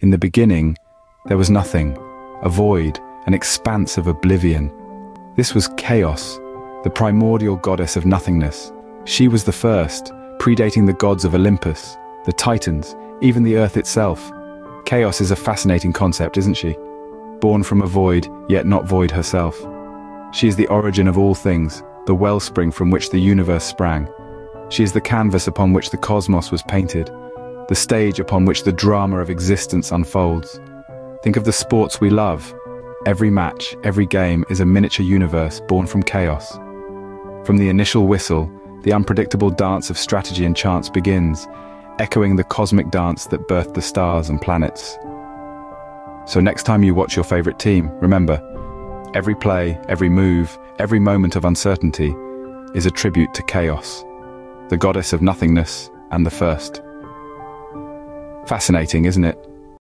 In the beginning, there was nothing, a void, an expanse of oblivion. This was chaos, the primordial goddess of nothingness. She was the first, predating the gods of Olympus, the Titans, even the earth itself. Chaos is a fascinating concept, isn't she? Born from a void, yet not void herself. She is the origin of all things, the wellspring from which the universe sprang. She is the canvas upon which the cosmos was painted, the stage upon which the drama of existence unfolds. Think of the sports we love. Every match, every game is a miniature universe born from chaos. From the initial whistle, the unpredictable dance of strategy and chance begins, echoing the cosmic dance that birthed the stars and planets. So next time you watch your favorite team, remember, every play, every move, every moment of uncertainty is a tribute to chaos, the goddess of nothingness and the first. Fascinating, isn't it?